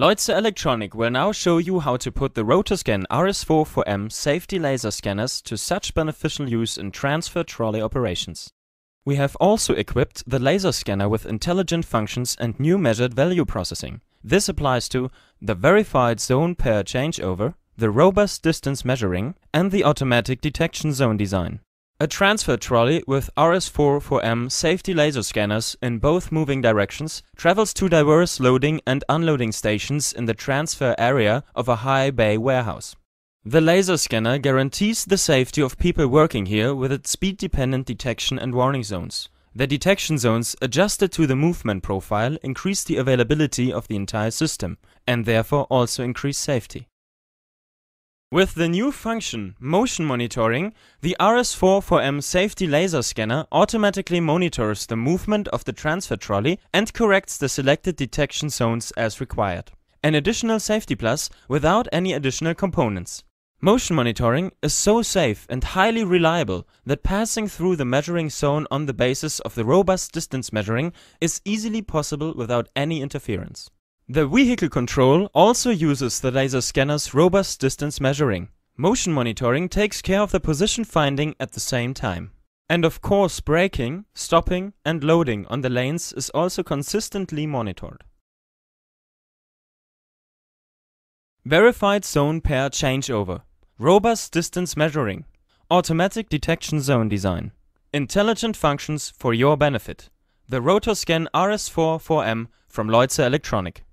Leuze Electronic will now show you how to put the Rotoscan RS4 safety laser scanners to such beneficial use in transfer trolley operations. We have also equipped the laser scanner with intelligent functions and new measured value processing. This applies to the verified zone pair changeover, the robust distance measuring, and the automatic detection zone design. A transfer trolley with RS4 safety laser scanners in both moving directions travels to diverse loading and unloading stations in the transfer area of a high bay warehouse. The laser scanner guarantees the safety of people working here with its speed-dependent detection and warning zones. The detection zones adjusted to the movement profile increase the availability of the entire system and therefore also increase safety. With the new function Motion Monitoring, the RS4 safety laser scanner automatically monitors the movement of the transfer trolley and corrects the selected detection zones as required. An additional safety plus without any additional components. Motion monitoring is so safe and highly reliable that passing through the measuring zone on the basis of the robust distance measuring is easily possible without any interference. The vehicle control also uses the laser scanner's robust distance measuring. Motion monitoring takes care of the position finding at the same time. And of course braking, stopping and loading on the lanes is also consistently monitored. Verified zone pair changeover. Robust distance measuring. Automatic detection zone design. Intelligent functions for your benefit. The Rotoscan RS4 4M from Leuze Electronic.